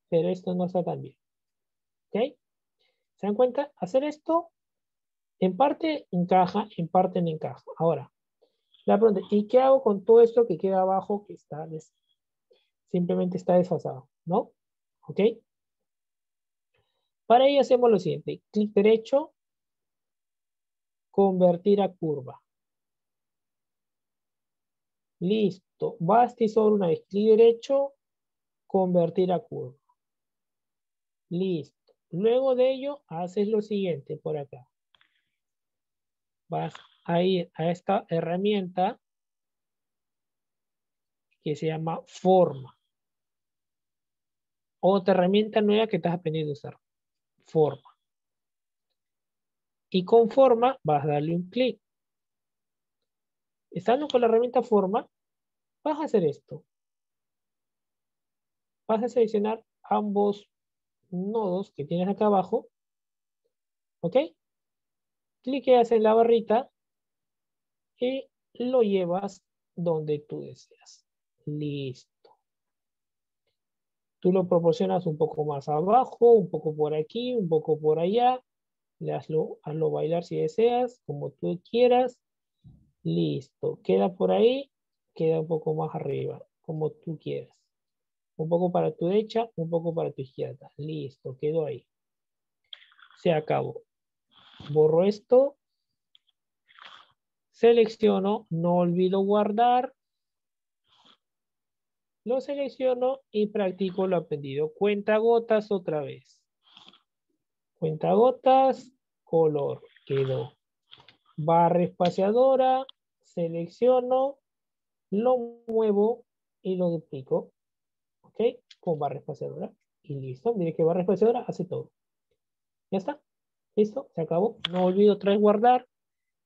Pero esto no está tan bien. ¿Ok? ¿Se dan cuenta? Hacer esto, en parte encaja, en parte no encaja. Ahora, la pregunta, ¿y qué hago con todo esto que queda abajo que está simplemente está desfasado? ¿No? ¿Ok? Para ello hacemos lo siguiente. Clic derecho, convertir a curva. Listo. Basta y una vez. Clic derecho, convertir a curva. Listo. Luego de ello, haces lo siguiente por acá. Vas ahí a esta herramienta que se llama forma. Otra herramienta nueva que estás aprendiendo a usar. Forma. Y con forma vas a darle un clic. Estando con la herramienta forma, vas a hacer esto. Vas a seleccionar ambos nodos que tienes acá abajo. ¿Ok? Cliqueas en la barrita y lo llevas donde tú deseas. Listo. Tú lo proporcionas un poco más abajo, un poco por aquí, un poco por allá. Hazlo, hazlo bailar si deseas, como tú quieras. Listo. Queda por ahí, queda un poco más arriba, como tú quieras. Un poco para tu derecha, un poco para tu izquierda. Listo, quedó ahí. Se acabó. Borro esto. Selecciono, no olvido guardar. Lo selecciono y practico lo aprendido. Cuenta gotas otra vez. Cuenta gotas, color, quedó. Barra espaciadora, selecciono, lo muevo y lo duplico. ¿Ok? Con barra espaciadora. Y listo. Mire que barra espaciadora hace todo. Ya está. Listo. Se acabó. No olvido otra vez guardar.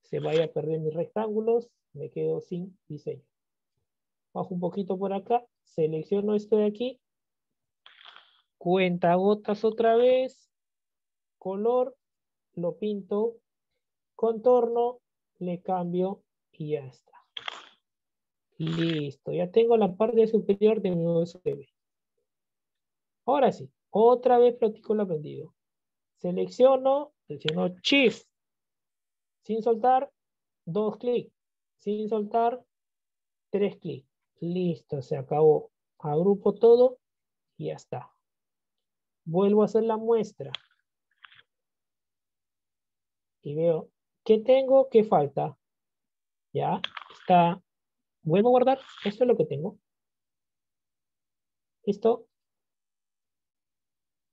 Se vaya a perder mis rectángulos. Me quedo sin diseño. Bajo un poquito por acá. Selecciono esto de aquí. Cuenta gotas otra vez. Color. Lo pinto. Contorno. Le cambio y ya está. Listo. Ya tengo la parte superior de mi USB. Ahora sí. Otra vez practico lo aprendido. Selecciono. Selecciono Shift. Sin soltar. Dos clics. Sin soltar. Tres clics. Listo, se acabó. Agrupo todo y ya está. Vuelvo a hacer la muestra. Y veo qué tengo, qué falta. Ya está. Vuelvo a guardar. Esto es lo que tengo. Listo.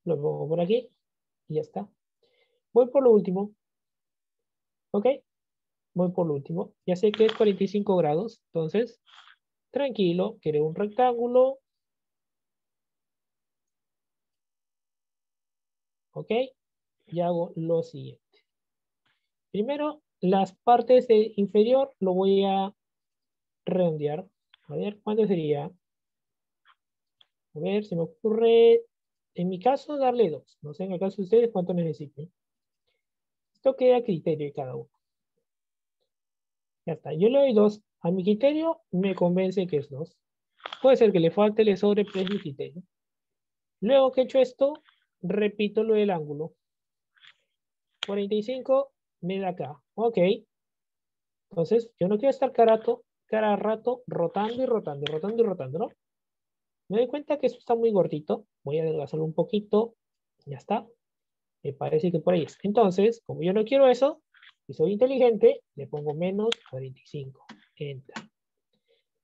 Lo pongo por aquí y ya está. Voy por lo último. ¿Ok? Voy por lo último. Ya sé que es 45 grados. Entonces, Tranquilo, creo un rectángulo. ¿Ok? Y hago lo siguiente. Primero, las partes de inferior lo voy a redondear. A ver, ¿cuánto sería? A ver, se me ocurre, en mi caso, darle dos. No sé en el caso de ustedes cuánto necesiten. Esto queda a criterio de cada uno. Ya está. Yo le doy dos a mi criterio me convence que es 2. Puede ser que le falte, le sobre, mi criterio. Luego que he hecho esto, repito lo del ángulo. 45 me da acá. Ok. Entonces, yo no quiero estar cada rato, cada rato rotando y rotando, rotando y rotando, ¿no? Me doy cuenta que esto está muy gordito. Voy a adelgazarlo un poquito. Ya está. Me parece que por ahí es. Entonces, como yo no quiero eso, y soy inteligente, le pongo menos 45. Enter.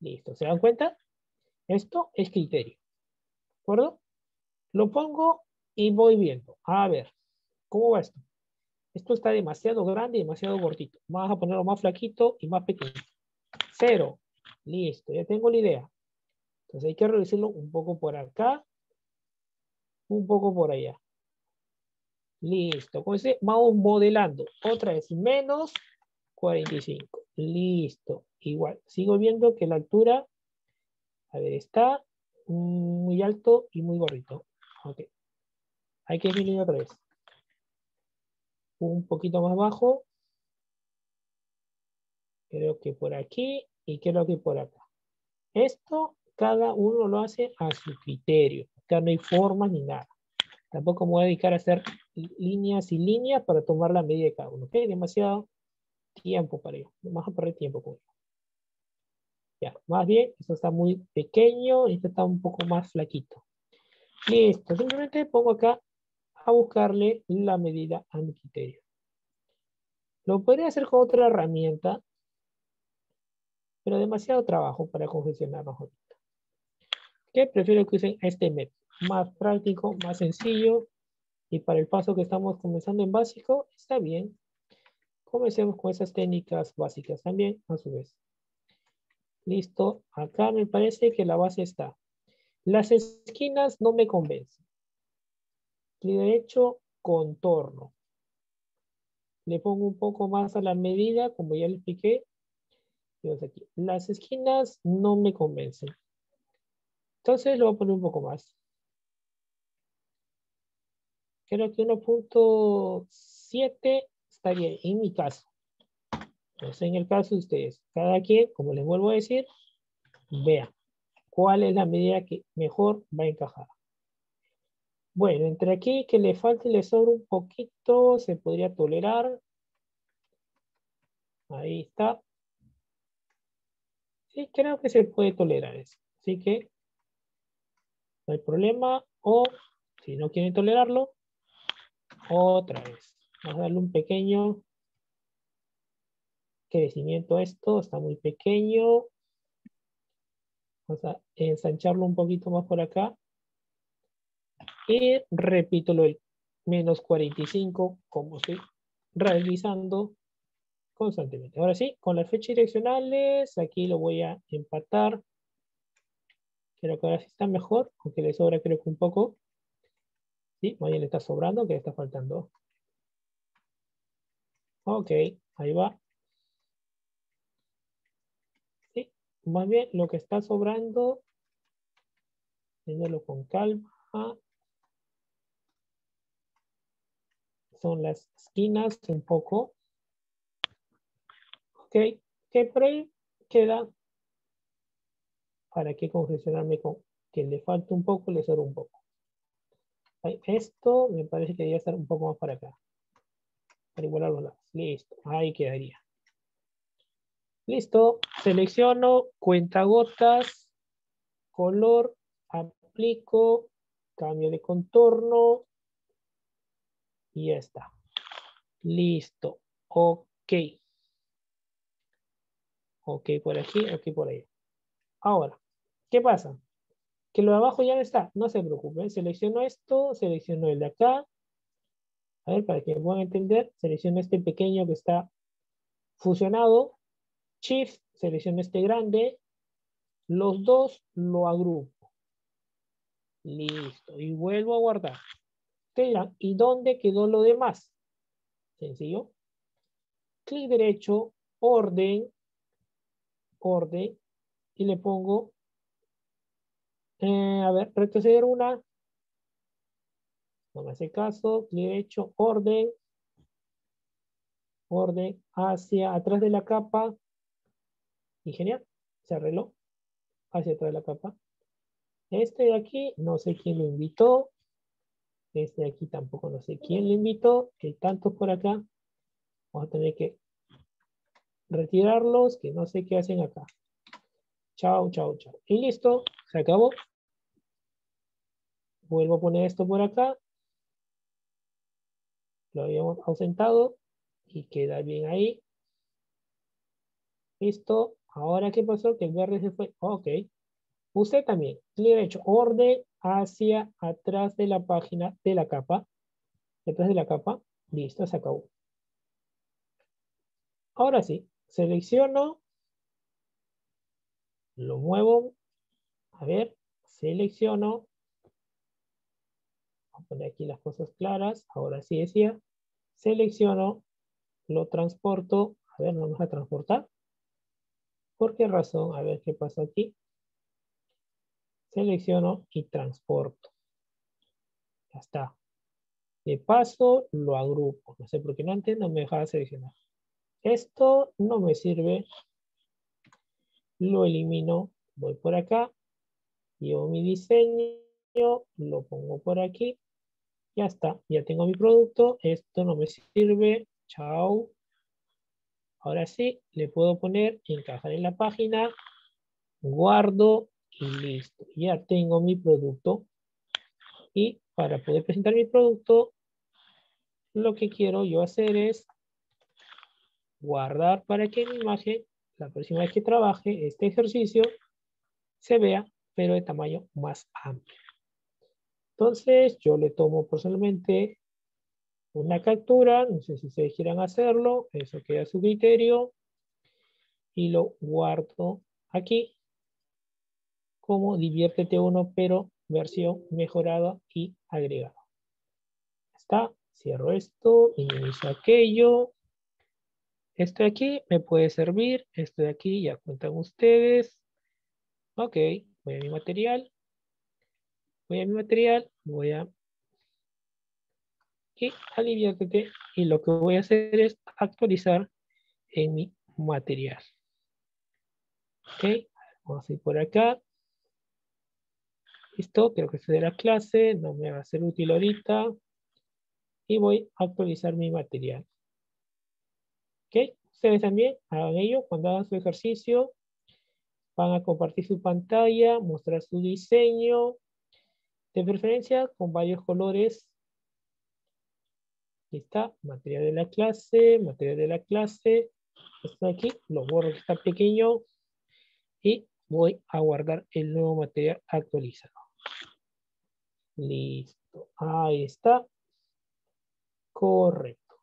Listo, ¿se dan cuenta? Esto es criterio. ¿De acuerdo? Lo pongo y voy viendo. A ver, ¿cómo va esto? Esto está demasiado grande y demasiado gordito. Vamos a ponerlo más flaquito y más pequeño. Cero. Listo, ya tengo la idea. Entonces hay que reducirlo un poco por acá, un poco por allá. Listo. vamos modelando. Otra vez, menos 45. Listo. Igual. Sigo viendo que la altura, a ver, está muy alto y muy gordito. Ok. Hay que disminuir otra vez. Un poquito más bajo. Creo que por aquí y creo que por acá. Esto cada uno lo hace a su criterio. Acá no hay forma ni nada. Tampoco me voy a dedicar a hacer líneas y líneas para tomar la medida de cada uno. ¿Ok? Demasiado tiempo para ello. Vamos a perder tiempo con ello. Ya, más bien, esto está muy pequeño y este está un poco más flaquito. Listo, simplemente pongo acá a buscarle la medida a mi criterio. Lo podría hacer con otra herramienta, pero demasiado trabajo para confeccionarlo ahorita. ¿Qué? Prefiero que usen este método. Más práctico, más sencillo. Y para el paso que estamos comenzando en básico, está bien. Comencemos con esas técnicas básicas también, a su vez. Listo. Acá me parece que la base está. Las esquinas no me convencen. Clic derecho, contorno. Le pongo un poco más a la medida, como ya le expliqué. Aquí. Las esquinas no me convencen. Entonces lo voy a poner un poco más. Creo que 1.7 estaría en mi caso. No sé en el caso de ustedes. Cada quien, como les vuelvo a decir, vea cuál es la medida que mejor va a encajar. Bueno, entre aquí que le falte y le sobra un poquito, se podría tolerar. Ahí está. Sí, creo que se puede tolerar eso. Así que no hay problema. O si no quieren tolerarlo, otra vez. Vamos a darle un pequeño crecimiento a esto. Está muy pequeño. Vamos a ensancharlo un poquito más por acá. Y repito lo del menos 45 como estoy realizando constantemente. Ahora sí, con las fechas direccionales, aquí lo voy a empatar. Creo que ahora sí está mejor, aunque le sobra creo que un poco. Sí, más bien le está sobrando, que le está faltando. Ok, ahí va. Sí, más bien lo que está sobrando, viéndolo con calma, son las esquinas un poco. Ok, que por ahí queda. ¿Para qué congestionarme con que le falta un poco, le sobra un poco? Esto me parece que debería estar un poco más para acá. Listo, ahí quedaría. Listo, selecciono cuentagotas, color, aplico, cambio de contorno, y ya está. Listo. Ok. Ok por aquí, ok por ahí. Ahora, ¿qué pasa? Que lo de abajo ya no está. No se preocupen. Selecciono esto, selecciono el de acá. Para que puedan entender, selecciono este pequeño que está fusionado. Shift, selecciono este grande. Los dos lo agrupo. Listo. Y vuelvo a guardar. ¿y dónde quedó lo demás? Sencillo. Clic derecho, orden, orden, y le pongo, eh, a ver, retroceder una. Me hace caso, clic derecho, orden, orden hacia atrás de la capa. Y genial, se arregló hacia atrás de la capa. Este de aquí, no sé quién lo invitó, este de aquí tampoco no sé quién le invitó. Hay tantos por acá. Vamos a tener que retirarlos, que no sé qué hacen acá. Chao, chao, chao. Y listo, se acabó. Vuelvo a poner esto por acá. Lo habíamos ausentado y queda bien ahí. Listo. Ahora, ¿qué pasó? Que el verde se fue. Ok. Usted también. Clic derecho. Orden hacia atrás de la página de la capa. Detrás de la capa. Listo, se acabó. Ahora sí, selecciono. Lo muevo. A ver, selecciono. A poner aquí las cosas claras. Ahora sí decía. Selecciono. Lo transporto. A ver, vamos a transportar. ¿Por qué razón? A ver qué pasa aquí selecciono y transporto. Ya está. De paso, lo agrupo. No sé por qué no antes no me dejaba seleccionar. Esto no me sirve. Lo elimino. Voy por acá. Llevo mi diseño. Lo pongo por aquí. Ya está. Ya tengo mi producto. Esto no me sirve. Chao. Ahora sí, le puedo poner encajar en la página. Guardo y listo. Ya tengo mi producto. Y para poder presentar mi producto, lo que quiero yo hacer es guardar para que mi imagen, la próxima vez que trabaje este ejercicio, se vea, pero de tamaño más amplio. Entonces, yo le tomo personalmente una captura, no sé si ustedes quieran hacerlo, eso queda a su criterio, y lo guardo aquí como Diviértete uno, pero versión mejorada y agregada. Está, cierro esto, inicio aquello. Esto de aquí me puede servir, esto de aquí ya cuentan ustedes. Ok, voy a mi material. Voy a mi material, voy a... Y aliviártete. Y lo que voy a hacer es actualizar en mi material. Ok, vamos a ir por acá Listo, creo que esto de la clase, no me va a ser útil ahorita. Y voy a actualizar mi material. ¿Ok? Ustedes también hagan ello cuando hagan su ejercicio. Van a compartir su pantalla, mostrar su diseño. De preferencia con varios colores. Aquí está, material de la clase, material de la clase. Esto aquí, lo borro que está pequeño. Y voy a guardar el nuevo material actualizado. Listo, ahí está. Correcto.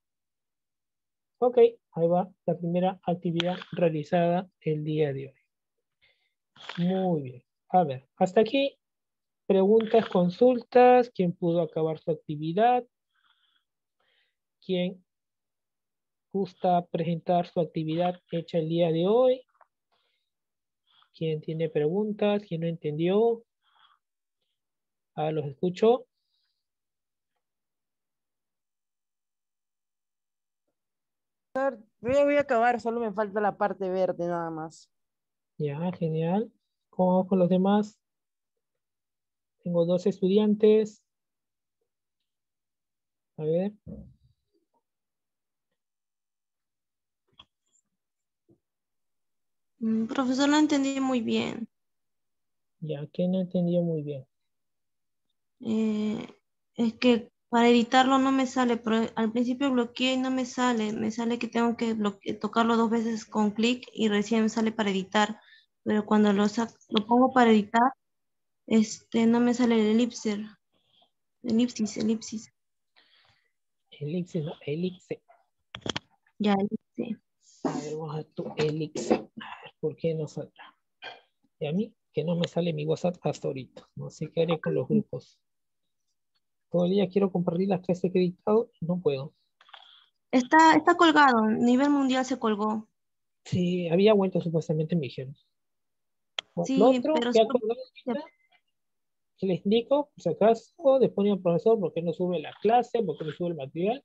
Ok, ahí va la primera actividad realizada el día de hoy. Muy bien. A ver, hasta aquí. Preguntas, consultas. ¿Quién pudo acabar su actividad? ¿Quién gusta presentar su actividad hecha el día de hoy? ¿Quién tiene preguntas? ¿Quién no entendió? Ah, los escucho. Yo ya voy a acabar, solo me falta la parte verde nada más. Ya, genial. ¿Cómo vamos con los demás? Tengo dos estudiantes. A ver. Mm, Profesor, no entendí muy bien. Ya, que no entendió muy bien. Eh, es que para editarlo no me sale, pero al principio bloqueé y no me sale. Me sale que tengo que tocarlo dos veces con clic y recién me sale para editar. Pero cuando lo, lo pongo para editar, este, no me sale el elipser. Elipsis, elipsis. Elixir, no, elixir. Ya, elipse. A ver, vamos a tu elixir. A ver, ¿por qué no saldrá? Y a mí, que no me sale mi WhatsApp hasta ahorita. No sé qué haré con los grupos. Todo el día quiero compartir las clases que he editado y no puedo. Está, está colgado, nivel mundial se colgó. Sí, había vuelto supuestamente, me dijeron. Sí, otro pero que les indico, por si acaso, después al profesor, ¿por qué no sube la clase? ¿Por qué no sube el material?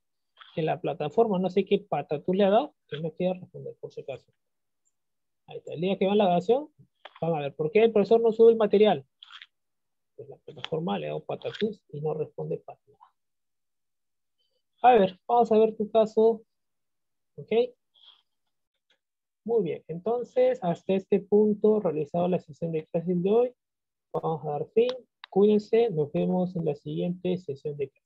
En la plataforma, no sé qué pata tú le has dado, que no quiera responder, por si acaso. Ahí está, el día que va la grabación, van a ver, ¿por qué el profesor no sube el material? Pues la plataforma le ha dado patatús y no responde para nada. A ver, vamos a ver tu caso. ¿Ok? Muy bien, entonces hasta este punto realizado la sesión de clases de hoy. Vamos a dar fin. Cuídense, nos vemos en la siguiente sesión de clases.